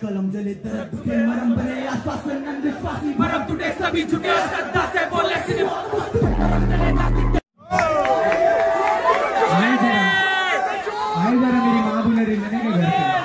कलम जले दर्द के मरम बने आसपास में नंद फांसी मरम टूटे सभी झुके और श्रद्धा से बोले सिनेमा मेरी माँ बुला मैंने घर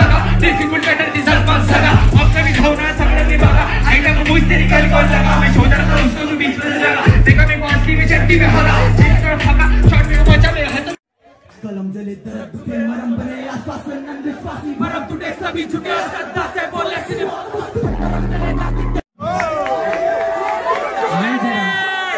असली में हरा जीत कर शॉट में बचा मैं हंस कलम जले दर्द दुखे मरम बने आसपास नंदित फांसी मरम टूटे सभी झुके श्रद्धा से बोले सिर्फ़ आए जरा आए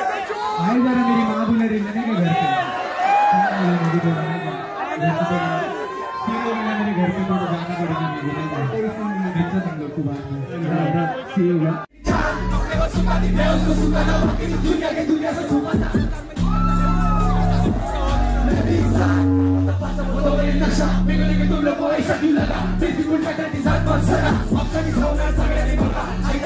na siya. Pinuli ko tulog ay sa kilala Titikulta natin sa pansara Pagkakitaw na sa kanilang mga Ay